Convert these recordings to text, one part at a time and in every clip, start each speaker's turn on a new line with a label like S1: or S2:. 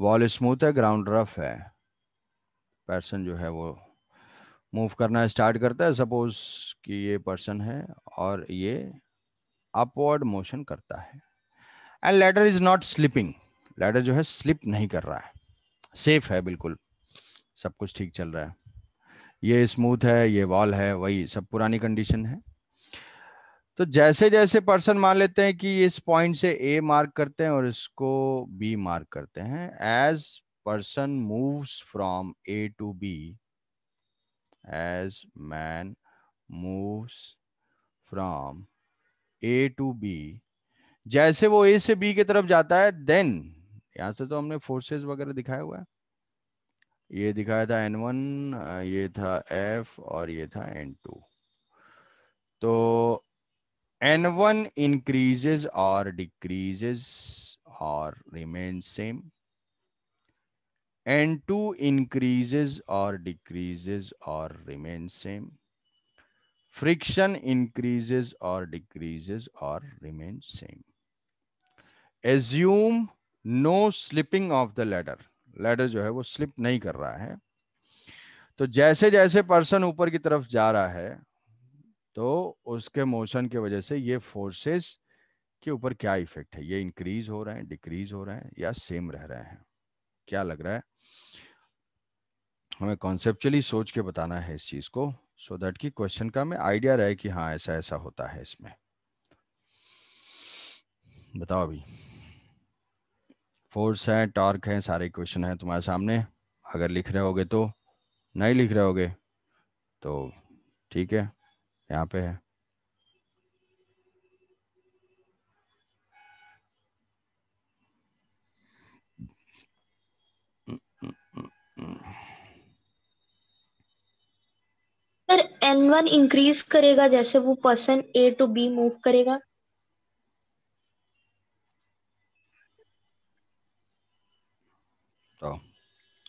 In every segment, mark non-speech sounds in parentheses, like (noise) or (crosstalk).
S1: Wall smooth है ground rough है। Person जो है वो मूव करना स्टार्ट करता है सपोज़ कि ये पर्सन है और ये अपवर्ड मोशन करता है। And ladder is not slipping ladder जो है स्लिप नहीं कर रहा है। सेफ़ है बिल्कुल। सब कुछ ठीक चल रहा है। ये स्मूथ है, ये वॉल है, वही सब पुरानी कंडीशन है। तो जैसे जैसे पर्सन मान लेते हैं कि इस पॉइंट से ए मार्क करते हैं और इसको बी मार्क करते हैं, as person moves from A to B, as man moves from A to B, जैसे वो ए से बी की तरफ़ जाता है, देन यहाँ से तो हमने फोर्सेस वगैरह दिखाया हुआ है। ये दिखाया था एन वन, ये था एफ़ और ये था एन टू। तो एन वन इंक्रीजेज और डिक्रीजेज और remain same N two increases और डिक्रीजेज और रिमेन सेम फ्रिक्शन इंक्रीजेज और डिक्रीजेज और remain same assume no slipping of the ladder ladder जो है वो स्लिप नहीं कर रहा है। तो जैसे जैसे पर्सन ऊपर की तरफ़ जा रहा है तो उसके मोशन की वजह से ये फोर्सेस के ऊपर क्या इफ़ेक्ट है? ये इंक्रीज हो रहे हैं डिक्रीज हो रहे हैं या सेम रह रहे हैं? क्या लग रहा है? हमें कॉन्सेप्चुअली सोच के बताना है इस चीज़ को सो so दैट की क्वेश्चन का हमें आइडिया रहे कि हाँ ऐसा ऐसा होता है इसमें। बताओ अभी। फोर्स है टॉर्क है, सारे क्वेश्चन है तुम्हारे सामने। अगर लिख रहे होगे तो नहीं लिख रहे होगे तो ठीक है। यहाँ पे है।
S2: सर एन वन इंक्रीज करेगा जैसे वो person A to B move करेगा?
S1: तो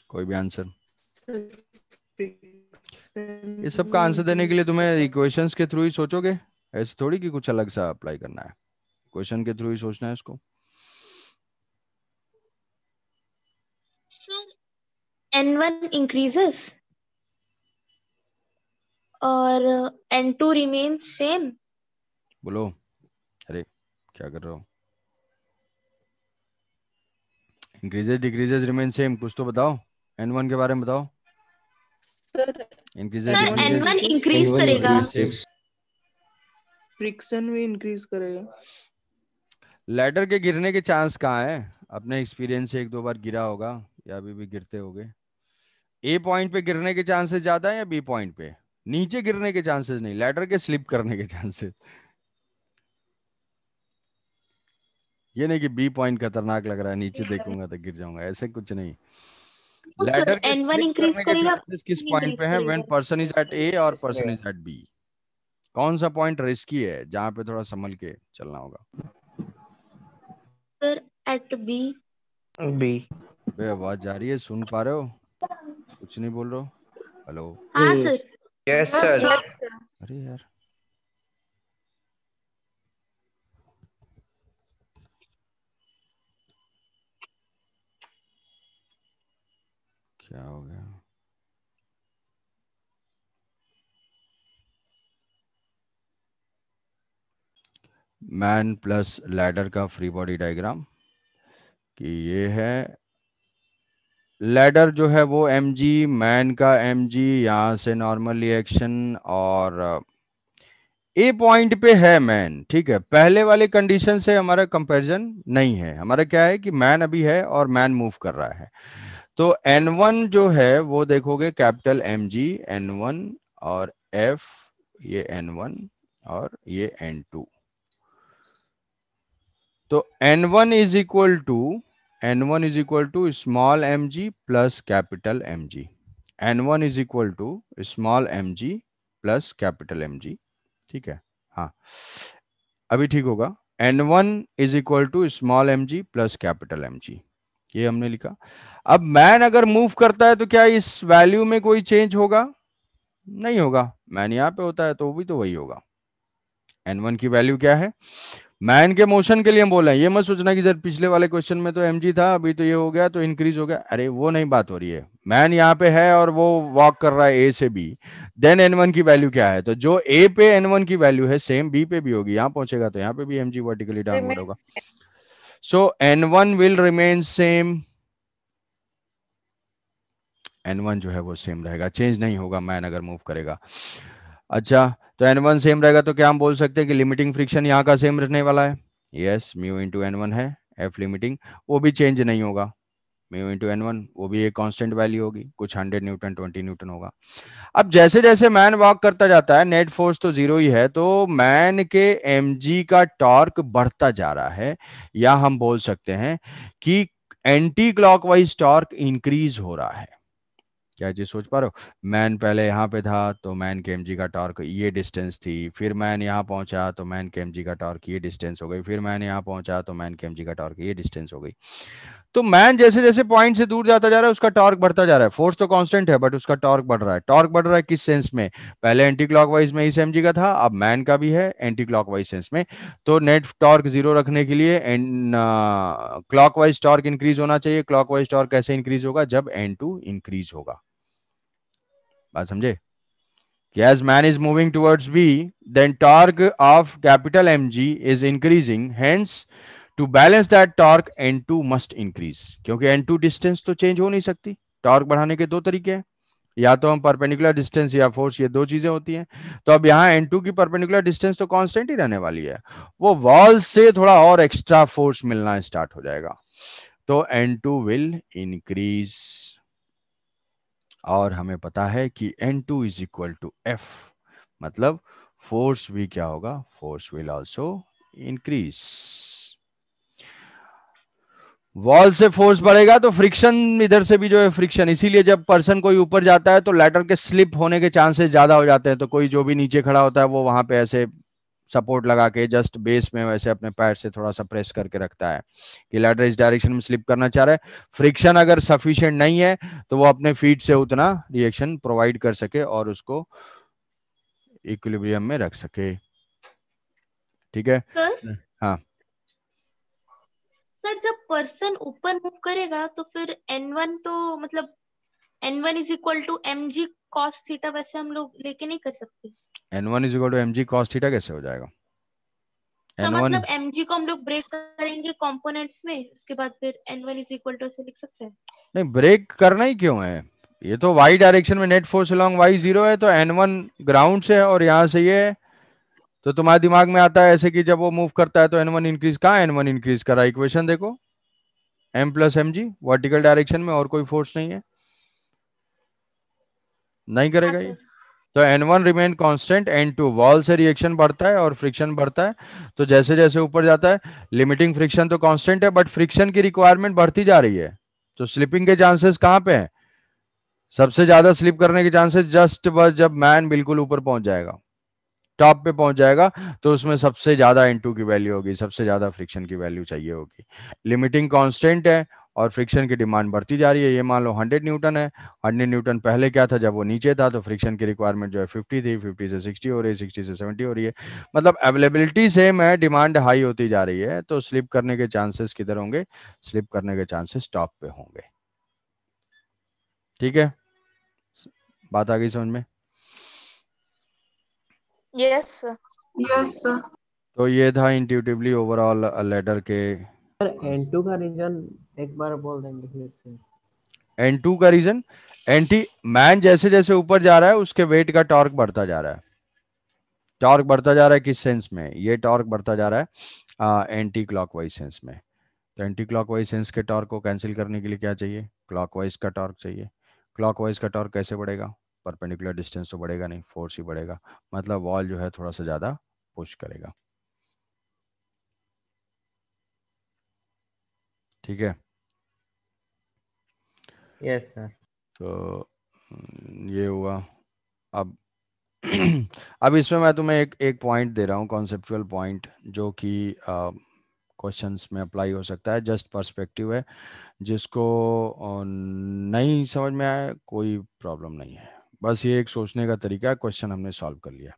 S1: कोई भी आंसर ये सब का आंसर देने के लिए तुम्हें इक्वेशंस के थ्रू ही सोचोगे? ऐसे थोड़ी कि कुछ अलग सा अप्लाई करना है। क्वेश्चन के थ्रू ही सोचना है इसको।
S2: एन वन इंक्रीजेस और एन टू रिमेन सेम
S1: बोलो। अरे क्या कर रहे हो? इंक्रीजेस डिक्रीजेस रिमेन सेम कुछ तो बताओ। एन वन के बारे में बताओ।
S2: इंक्रीजेस इंक्रीज करेगा।
S3: फ्रिक्शन भी इंक्रीज करेगा।
S1: लैडर के गिरने के चांस कहाँ है? अपने एक्सपीरियंस से एक दो बार गिरा होगा या अभी भी गिरते होगे। ए पॉइंट पे गिरने के चांसेस ज़्यादा है या बी पॉइंट पे? नीचे गिरने के चांसेस नहीं लैडर के स्लिप करने के चांसेस ये नहीं कि बी पॉइंट खतरनाक लग रहा है नीचे देखूँगा तो गिर जाऊँगा ऐसे कुछ नहीं।
S2: लैडर के एन इंक्रीज करेगा
S1: किस पॉइंट पे है? When person is at A और पर्सन इज़ एट बी कौन सा पॉइंट रिस्की है? जहाँ पे थोड़ा संभल के चलना होगा।
S2: सर एट बी
S3: बी
S1: बे आवाज़ जा रही है सुन पा रहे हो? कुछ नहीं बोल रहे हो? हेलो
S2: हाँ सर
S3: यस सर
S1: अरे यार। क्या हो गया? मैन प्लस लैडर का फ्री बॉडी डायग्राम कि ये है लैडर जो है वो एम जी मैन का एम जी यहाँ से नॉर्मल रिएक्शन और ए पॉइंट पे है मैन ठीक है। पहले वाले कंडीशन से हमारा कंपैरिजन नहीं है। हमारा क्या है कि मैन अभी है और मैन मूव कर रहा है। तो N1 जो है, वो देखोगे capital M G N one और F, ये N1 और ये N2 तो N1 is equal to N1 is equal to small M G plus capital M G N one is equal to small M G plus capital M G ठीक है? हाँ। अभी ठीक होगा। N one is equal to small M G plus capital M G ये हमने लिखा। अब मैन अगर मूव करता है तो क्या इस वैल्यू में कोई चेंज होगा? नहीं होगा। मैन यहाँ पे होता है तो भी तो वही होगा। एन वन की वैल्यू क्या है? मैन के मोशन के लिए हम बोल रहे हैं। ये मत सोचना कि सर पिछले वाले क्वेश्चन में तो एमजी था अभी तो ये हो गया तो इंक्रीज हो गया। अरे वो नहीं बात हो रही है। मैन यहाँ पे है और वो वॉक कर रहा है ए से बी देन एन वन की वैल्यू क्या है? तो जो ए पे एन वन की वैल्यू है सेम बी पे भी होगी। यहाँ पहुंचेगा तो यहाँ पे भी एम जी वर्टिकली डाउनवर्ड होगा। One will remain same N one जो है वो सेम रहेगा। चेंज नहीं होगा मैन अगर मूव करेगा। अच्छा तो एन वन सेम रहेगा तो क्या हम बोल सकते हैं कि लिमिटिंग फ्रिक्शन यहाँ का सेम रहने वाला है? Yes mu into N one है एफ़ लिमिटिंग वो भी चेंज नहीं होगा। म्यू इंटू एन वन वो भी एक कांस्टेंट वैल्यू होगी, कुछ हंड्रेड न्यूटन ट्वेंटी न्यूटन होगा। अब जैसे जैसे मैन वॉक करता जाता है नेट फोर्स तो ज़ीरो ही है तो मैन के एम का टॉर्क बढ़ता जा रहा है, या हम बोल सकते हैं कि एंटी क्लॉकवाइज टॉर्क इंक्रीज हो रहा है। क्या चीज़ सोच पा रहे हो? मैन पहले यहाँ पे था तो मैन के एम का टॉर्क ये डिस्टेंस थी, फिर मैन यहाँ पहुँचा तो मैन के एम का टॉर्क ये डिस्टेंस हो गई, फिर मैन यहाँ पहुँचा तो मैन के एम का टॉर्क ये डिस्टेंस हो गई। तो मैन जैसे जैसे पॉइंट से दूर जाता जा रहा है उसका टॉर्क बढ़ता जा रहा है। फोर्स तो कांस्टेंट है बट उसका टॉर्क बढ़ रहा है। टॉर्क बढ़ रहा है किस सेंस में? पहले एंटी क्लॉकवाइज में इस एम का था अब मैन का भी है एंटी क्लॉकवाइज सेंस में। तो नेट टॉर्क ज़ीरो रखने के लिए क्लॉकवाइज टॉर्क इंक्रीज होना चाहिए। क्लॉकवाइज टॉर्क कैसे इंक्रीज होगा? जब एन इंक्रीज होगा। बात समझे? कि as man is moving towards B, then torque of capital mg is increasing. Hence, to balance that torque, n2 must increase. क्योंकि n2 distance तो change हो नहीं सकती। टॉर्क बढ़ाने के दो तरीके हैं। या तो हम परपेंडिकुलर डिस्टेंस या फोर्स ये दो चीज़ें होती हैं। तो अब यहाँ n2 की परपेंडिकुलर डिस्टेंस तो कांस्टेंट ही रहने वाली है। वो वॉल से थोड़ा और एक्स्ट्रा फोर्स मिलना स्टार्ट हो जाएगा। तो n2 विल इंक्रीज और हमें पता है कि N2 two is equal to F मतलब फोर्स भी क्या होगा? Force will also increase wall से फोर्स बढ़ेगा तो फ्रिक्शन इधर से भी जो है फ्रिक्शन इसीलिए जब पर्सन कोई ऊपर जाता है तो लेटर के स्लिप होने के चांसेस ज़्यादा हो जाते हैं। तो कोई जो भी नीचे खड़ा होता है वो वहाँ पे ऐसे सपोर्ट लगा के जस्ट बेस में वैसे अपने पैर से थोड़ा सा प्रेस करके रखता है कि लैडर इस डायरेक्शन में स्लिप करना चाह रहा है। फ्रिक्शन अगर सफिशिएंट नहीं है तो वो अपने फीट से उतना रिएक्शन प्रोवाइड कर सके और उसको इक्विलिब्रियम में रख सके। ठीक है? हाँ।
S2: सर जब पर्सन ऊपर मूव करेगा तो फिर N1 तो मतलब N1 is equal to M G cos theta वैसे हम लोग लेके नहीं कर सकते।
S1: N one is equal to M G cos theta कैसे हो जाएगा?
S2: तो
S1: एन वन
S2: मतलब एम जी को हम लोग ब्रेक करेंगे कंपोनेंट्स में उसके बाद फिर N1 इज़ इक्वल टू ऐसे लिख सकते हैं।
S1: नहीं ब्रेक करना ही क्यों है? ये तो वाई डायरेक्शन में net force along Y zero है तो एन वन ग्राउंड से है और यहाँ से ये तो तुम्हारे दिमाग में आता है ऐसे कि जब वो मूव करता है तो एन वन इंक्रीज कहाँ एन वन इंक्रीज कर? इक्वेशन देखो। M plus M G vertical direction में और कोई फोर्स नहीं है। नहीं करेगा ये। तो N one remain constant N two wall से रिएक्शन बढ़ता है और फ्रिक्शन बढ़ता है। तो जैसे जैसे ऊपर जाता है लिमिटिंग फ्रिक्शन तो कांस्टेंट है बट फ्रिक्शन की रिक्वायरमेंट बढ़ती जा रही है। तो स्लिपिंग के चांसेस कहाँ पे हैं? सबसे ज़्यादा स्लिप करने के चांसेस जस्ट बस जब मैन बिल्कुल ऊपर पहुँच जाएगा। टॉप पे पहुँच जाएगा तो उसमें सबसे ज़्यादा इनटू की वैल्यू होगी, सबसे ज़्यादा फ्रिक्शन की वैल्यू चाहिए होगी। लिमिटिंग कांस्टेंट है और फ्रिक्शन की डिमांड बढ़ती जा रही है। ये मान लो 100 न्यूटन है। 100 न्यूटन पहले क्या था? जब वो नीचे था तो फ्रिक्शन की रिक्वायरमेंट जो है 50 थी 50 से 60 हो रही है 60 से 70 हो रही है। मतलब अवेलेबिलिटी सेम है डिमांड हाई होती जा रही है तो स्लिप करने के चांसेस किधर होंगे? स्लिप करने के चांसेस टॉप पे होंगे। ठीक है? बात आ गई समझ में?
S4: यस
S5: यस सर
S1: तो ये था इंट्यूटिवली ओवरऑल लेटर के।
S6: सर N2 का रीजन एक बार बोल देंगे फिर से।
S1: N2 का रीजन एंटी मैन जैसे जैसे ऊपर जा रहा है उसके वेट का टॉर्क बढ़ता जा रहा है। टॉर्क बढ़ता जा रहा है किस सेंस में? ये टॉर्क बढ़ता जा रहा है एंटी क्लॉकवाइज सेंस में। तो एंटी क्लॉकवाइज सेंस के टॉर्क को कैंसिल करने के लिए क्या चाहिए? क्लॉकवाइज का टॉर्क चाहिए। क्लॉकवाइज का टॉर्क कैसे बढ़ेगा? परपेंडिकुलर डिस्टेंस तो बढ़ेगा नहीं फोर्स ही बढ़ेगा। मतलब वॉल जो है थोड़ा सा ज़्यादा पुश करेगा। ठीक है?
S6: यस सर
S1: तो हम्म, ये हुआ। अब (clears throat) अब इसमें मैं तुम्हें एक एक पॉइंट दे रहा हूँ कॉन्सेप्चुअल पॉइंट जो कि क्वेश्चंस में अप्लाई हो सकता है। जस्ट पर्सपेक्टिव है जिसको नहीं समझ में आया कोई प्रॉब्लम नहीं है। बस ये एक सोचने का तरीका क्वेश्चन हमने सॉल्व कर लिया।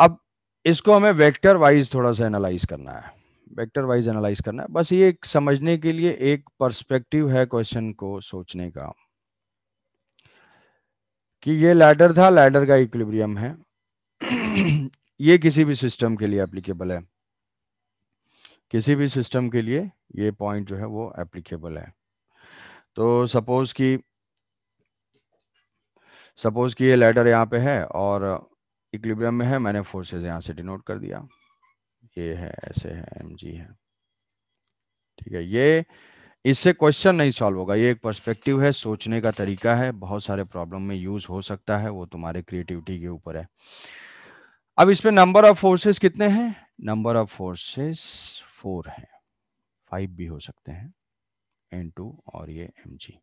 S1: अब इसको हमें वेक्टर वाइज थोड़ा सा एनालाइज करना है। वेक्टर वाइज एनालाइज करना है। बस ये एक समझने के लिए एक पर्सपेक्टिव है क्वेश्चन को सोचने का कि ये लैडर था लैडर का इक्विलिब्रियम है। ये किसी भी सिस्टम के लिए एप्लीकेबल है। किसी भी सिस्टम के लिए ये पॉइंट जो है वो एप्लीकेबल है। तो सपोज़ कि सपोज़ कि ये लैडर यहाँ पे है और इक्विलिब्रियम में है, मैंने फोर्सेज यहाँ से डिनोट कर दिया। ये है, ऐसे है एम जी है। ठीक है, ये इससे क्वेश्चन नहीं सॉल्व होगा। ये एक पर्सपेक्टिव है, सोचने का तरीका है। बहुत सारे प्रॉब्लम में यूज़ हो सकता है, वो तुम्हारे क्रिएटिविटी के ऊपर है। अब इसमें नंबर ऑफ़ फोर्सेस कितने हैं? नंबर ऑफ़ फोर्सेस फोर है। फाइव भी हो सकते हैं। एन टू और ये एम जी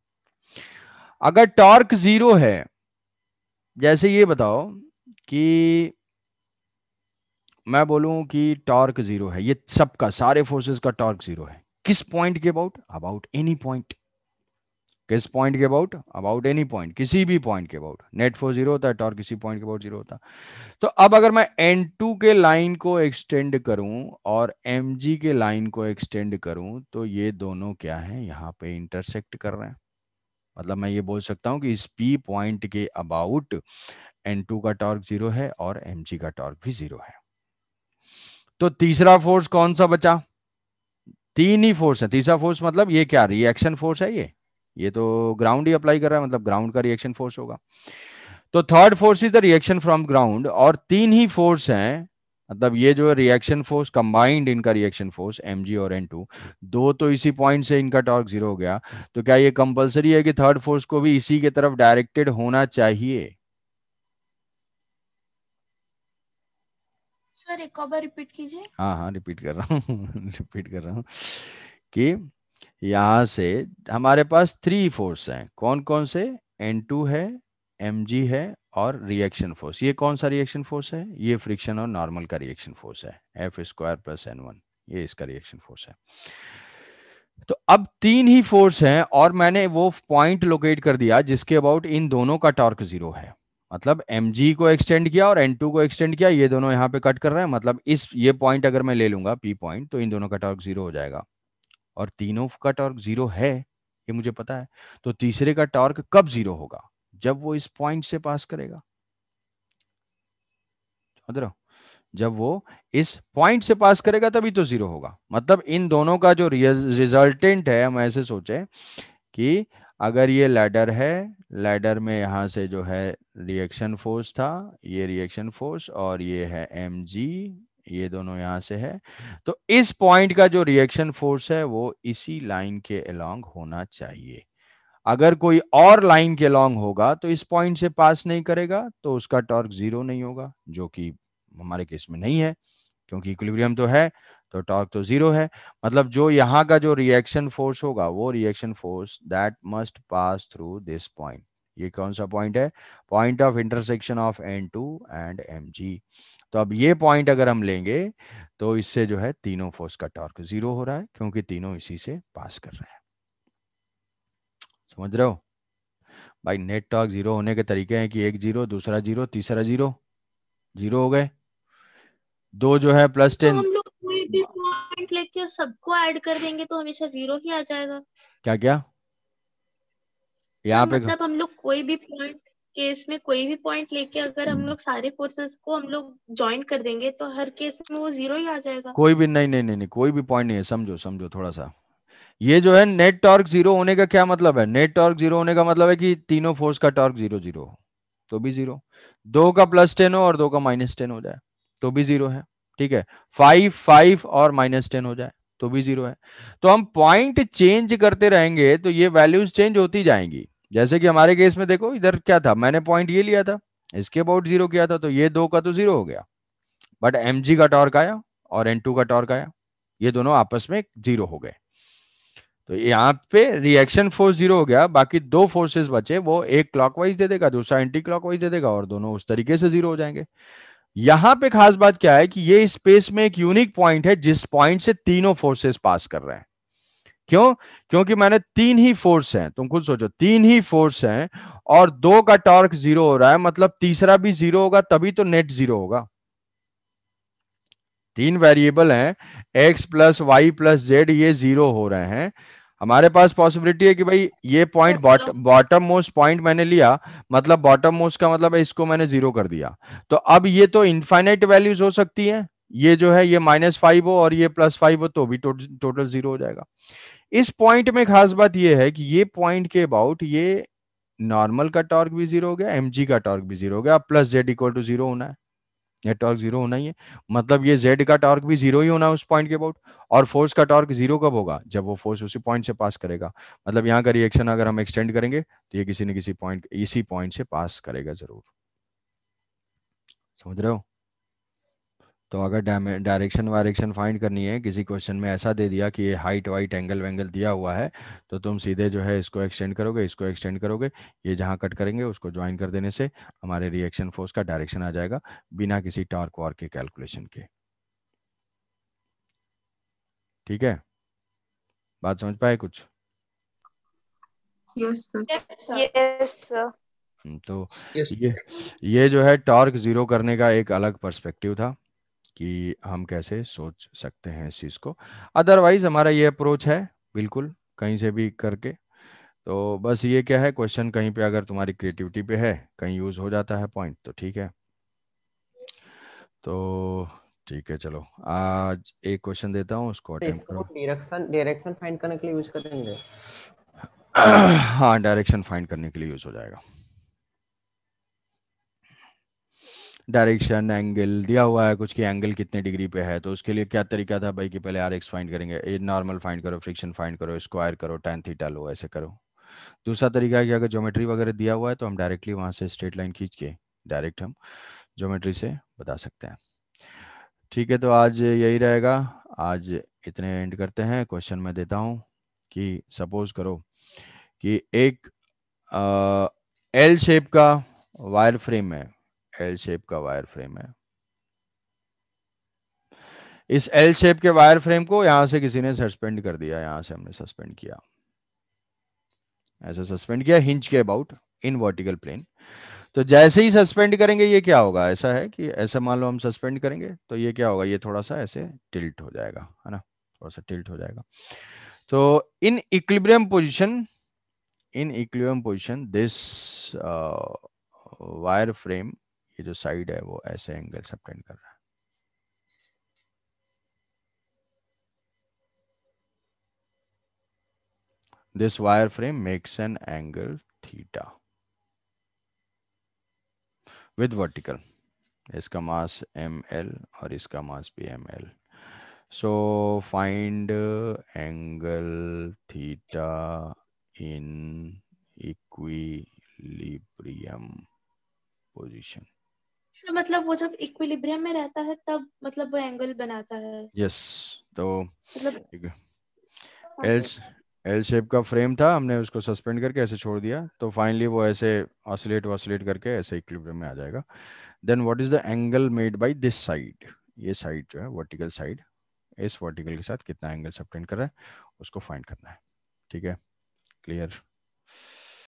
S1: अगर टॉर्क ज़ीरो है जैसे ये बताओ कि मैं बोलूँ कि टॉर्क ज़ीरो है, ये सबका, सारे फोर्सेस का टॉर्क ज़ीरो है। किस पॉइंट के अबाउट अबाउट एनी पॉइंट किस पॉइंट के अबाउट अबाउट एनी पॉइंट किसी भी पॉइंट के अबाउट नेट फोर ज़ीरो होता है टॉर्क किसी पॉइंट के अबाउट ज़ीरो होता है। तो अब अगर मैं एन टू के लाइन को एक्सटेंड करूँ और एम जी के लाइन को एक्सटेंड करूँ तो ये दोनों क्या है? यहाँ पे इंटरसेक्ट कर रहे हैं। मतलब मैं ये बोल सकता हूँ कि इस पी पॉइंट के अबाउट एन टू का टॉर्क ज़ीरो है और एम जी का टॉर्क भी ज़ीरो है। तो तीसरा फोर्स कौन सा बचा? तीन ही फोर्स है। तीसरा फोर्स मतलब ये क्या? रिएक्शन फोर्स है ये। ये तो ग्राउंड ही अप्लाई कर रहा है मतलब ग्राउंड का रिएक्शन फोर्स होगा। तो third force is the reaction from ground और तीन ही फोर्स हैं मतलब ये जो रिएक्शन फोर्स कंबाइंड इनका रिएक्शन फोर्स एम और एन टू दो तो इसी पॉइंट से इनका टॉर्क ज़ीरो हो गया। तो क्या ये कंपलसरी है कि थर्ड फोर्स को भी इसी के तरफ़ डायरेक्टेड होना चाहिए?
S2: सर एक और बार रिपीट कीजिए।
S1: हाँ हाँ रिपीट कर रहा हूँ (laughs) रिपीट कर रहा हूँ कि यहाँ से हमारे पास थ्री फोर्स हैं। कौन कौन से? एन टू है एम जी है और रिएक्शन फोर्स ये कौन सा रिएक्शन फोर्स है? ये फ्रिक्शन और नॉर्मल का रिएक्शन फोर्स है. F square plus N one ये इसका रिएक्शन फोर्स है. तो अब तीन ही फोर्स हैं और मैंने वो पॉइंट लोकेट कर दिया जिसके अबाउट इन दोनों का टॉर्क ज़ीरो है. मतलब एम जी को एक्सटेंड किया और एन टू को एक्सटेंड किया, ये दोनों यहाँ पे कट कर रहे हैं. मतलब इस, ये पॉइंट अगर मैं ले लूँगा पी पॉइंट तो इन दोनों का टॉर्क ज़ीरो हो जाएगा. और तीनों का टॉर्क ज़ीरो है, ये मुझे पता है. तो तीसरे का टॉर्क कब ज़ीरो होगा? जब वो इस पॉइंट से पास करेगा। जब वो इस पॉइंट से पास करेगा, तभी तो ज़ीरो होगा। मतलब इन दोनों का जो रिजल्टेंट है, हम ऐसे सोचे कि अगर ये लैडर है लैडर में यहाँ से जो है रिएक्शन फोर्स था, ये रिएक्शन फोर्स और ये है एम जी ये दोनों यहाँ से है। तो इस पॉइंट का जो रिएक्शन फोर्स है, वो इसी लाइन के अलोंग होना चाहिए। अगर कोई और लाइन के लॉन्ग होगा तो इस पॉइंट से पास नहीं करेगा तो उसका टॉर्क ज़ीरो नहीं होगा, जो कि हमारे केस में नहीं है, क्योंकि इक्विलिब्रियम तो है तो टॉर्क तो ज़ीरो है। मतलब जो यहाँ का जो रिएक्शन फोर्स होगा, वो reaction force that must pass through this point ये कौन सा पॉइंट है? Point of intersection of N two and M G तो अब ये पॉइंट अगर हम लेंगे तो इससे जो है तीनों फोर्स का टॉर्क ज़ीरो हो रहा है, क्योंकि तीनों इसी से पास कर रहे हैं। समझ रहे हो? भाई नेट टॉक ज़ीरो होने के तरीके हैं कि एक ज़ीरो दूसरा ज़ीरो तीसरा ज़ीरो ज़ीरो हो गए। दो जो है प्लस टेन
S2: तो हम लोग कोई भी पॉइंट लेके सबको ऐड कर देंगे तो हमेशा ज़ीरो ही आ जाएगा।
S1: क्या क्या यहाँ पे
S2: मतलब हम लोग कोई भी पॉइंट केस में कोई भी पॉइंट लेके अगर हम लोग सारे फोर्सेस को हम लोग ज्वाइन कर देंगे तो हर केस में वो ज़ीरो ही आ जाएगा।
S1: कोई भी नहीं नहीं नहीं नहीं कोई भी पॉइंट नहीं है समझो समझो थोड़ा सा। ये जो है नेट टॉर्क ज़ीरो होने का क्या मतलब है? नेट टॉर्क ज़ीरो होने का मतलब है कि तीनों फोर्स का टॉर्क ज़ीरो ज़ीरो हो तो भी ज़ीरो दो का प्लस टेन हो और दो का माइनस टेन हो जाए तो भी ज़ीरो है, ठीक है? फाइव फाइव और माइनस टेन हो जाए तो भी ज़ीरो है। तो हम पॉइंट चेंज करते रहेंगे तो ये वैल्यूज़ चेंज होती जाएँगी। जैसे कि हमारे केस में देखो, इधर क्या था? मैंने पॉइंट ये लिया था, इसके अबाउट ज़ीरो किया था तो ये दो का तो ज़ीरो हो गया। बट एम का टॉर्क आया और एन का टॉर्क आया। ये दोनों आपस में ज़ीरो हो गए। तो यहाँ पे रिएक्शन फोर्स ज़ीरो हो गया, बाकी दो फोर्सेस बचे, वो एक क्लॉकवाइज दे देगा, दूसरा एंटी क्लॉकवाइज दे देगा, और दोनों उस तरीके से ज़ीरो हो जाएँगे। यहाँ पे खास बात क्या है कि ये स्पेस में एक यूनिक पॉइंट है, जिस पॉइंट से तीनों फोर्सेस पास कर रहे हैं। क्यों? क्योंकि मैंने तीन ही फोर्स हैं, तुम खुद सोचो, तीन ही फोर्स हैं, और दो का टॉर्क ज़ीरो हो रहा है मतलब तीसरा भी ज़ीरो होगा, तभी तो नेट ज़ीरो होगा। तीन वेरिएबल हैं X plus Y plus Z ये ज़ीरो हो रहे हैं। हमारे पास पॉसिबिलिटी है कि भाई ये पॉइंट बॉटम मोस्ट पॉइंट मैंने लिया मतलब बॉटम मोस्ट का मतलब है इसको मैंने ज़ीरो कर दिया। तो अब ये तो इनफाइनाइट वैल्यूज़ हो सकती है ये जो है ये माइनस फाइव हो और ये प्लस फाइव हो तो भी टो, टोटल ज़ीरो हो जाएगा। इस पॉइंट में खास बात ये है कि ये पॉइंट के अबाउट ये नॉर्मल का टॉर्क भी ज़ीरो हो गया एम का टॉर्क भी ज़ीरो हो गया plus Z equal to zero होना है। ये टॉर्क ज़ीरो होना ही है। मतलब ये जेड का टॉर्क भी ज़ीरो ही होना है उस पॉइंट के अबाउट और फोर्स का टॉर्क ज़ीरो कब होगा? जब वो फोर्स उसी पॉइंट से पास करेगा। मतलब यहाँ का रिएक्शन अगर हम एक्सटेंड करेंगे तो ये किसी न किसी पॉइंट इसी पॉइंट से पास करेगा ज़रूर। समझ रहे हो? तो अगर डायरेक्शन वायरेक्शन फाइंड करनी है किसी क्वेश्चन में ऐसा दे दिया कि ये हाइट वाइट एंगल वेंगल दिया हुआ है तो तुम सीधे जो है इसको एक्सटेंड करोगे इसको एक्सटेंड करोगे ये जहाँ कट करेंगे उसको ज्वाइन कर देने से हमारे रिएक्शन फोर्स का डायरेक्शन आ जाएगा बिना किसी टॉर्क वॉर के कैलकुलेशन के। ठीक है? बात समझ पाए कुछ?
S4: यस
S2: यस सर
S1: तो
S3: Yes.
S1: ये ये जो है टॉर्क ज़ीरो करने का एक अलग पर्सपेक्टिव था। कि हम कैसे सोच सकते हैं इस चीज़ को। अदरवाइज़ हमारा ये अप्रोच है बिल्कुल कहीं से भी करके। तो बस ये क्या है क्वेश्चन कहीं पे अगर तुम्हारी क्रिएटिविटी पे है कहीं यूज़ हो जाता है पॉइंट तो ठीक है। तो ठीक है चलो आज एक क्वेश्चन देता हूँ उसको अटेम्प्ट करो।
S6: डायरेक्शन डायरेक्शन फाइंड करने के लिए यूज़ करेंगे?
S1: हाँ डायरेक्शन फाइंड करने के लिए यूज़ हो जाएगा। डायरेक्शन, एंगल, दिया हुआ है कुछ की एंगल कितने डिग्री पे है तो उसके लिए क्या तरीका था भाई कि पहले आर एक्स फाइंड करेंगे? ए नॉर्मल फाइंड करो फ्रिक्शन फाइंड करो स्क्वायर करो टेन थीटा लो, ऐसे करो। दूसरा तरीका है कि अगर ज्योमेट्री वगैरह दिया हुआ है तो हम डायरेक्टली वहाँ से स्ट्रेट लाइन खींच के डायरेक्ट हम ज्योमेट्री से बता सकते हैं। ठीक है तो आज यही रहेगा। आज इतने एंड करते हैं। क्वेश्चन मैं देता हूँ कि सपोज़ करो कि एक एल शेप का वायर फ्रेम है। एल शेप का वायर फ्रेम है। इस एल शेप के वायर फ्रेम को यहाँ से किसी ने सस्पेंड कर दिया, यहाँ से हमने सस्पेंड किया। ऐसा सस्पेंड किया हिंज के अबाउट इन वर्टिकल प्लेन तो जैसे ही सस्पेंड करेंगे, ये क्या होगा? ऐसा है कि ऐसा मान लो हम सस्पेंड करेंगे तो ये क्या होगा? ये थोड़ा सा ऐसे टिल्ट हो जाएगा, है ना? थोड़ा सा टिल्ट हो जाएगा। तो in equilibrium position in equilibrium position this wire frame ये जो साइड है वो ऐसे एंगल सब्टेंड कर रहा है। This wire frame makes an angle theta with vertical. इसका मास एम एल और इसका मास भी M L so find angle theta in equilibrium position
S2: मतलब वो जब इक्विलिब्रियम में रहता है तब मतलब वो एंगल बनाता है।
S1: यस yes, तो
S2: मतलब
S1: ठीक है। एल एल शेप का फ्रेम था हमने उसको सस्पेंड करके ऐसे छोड़ दिया तो फाइनली वो ऐसे ऑसिलेट ऑसिलेट करके ऐसे इक्विलिब्रियम में आ जाएगा। Then what is the angle made by this side ये साइड जो है वर्टिकल साइड इस वर्टिकल के साथ कितना एंगल सब्टेंड कर रहा है उसको फाइंड करना है। ठीक है? क्लियर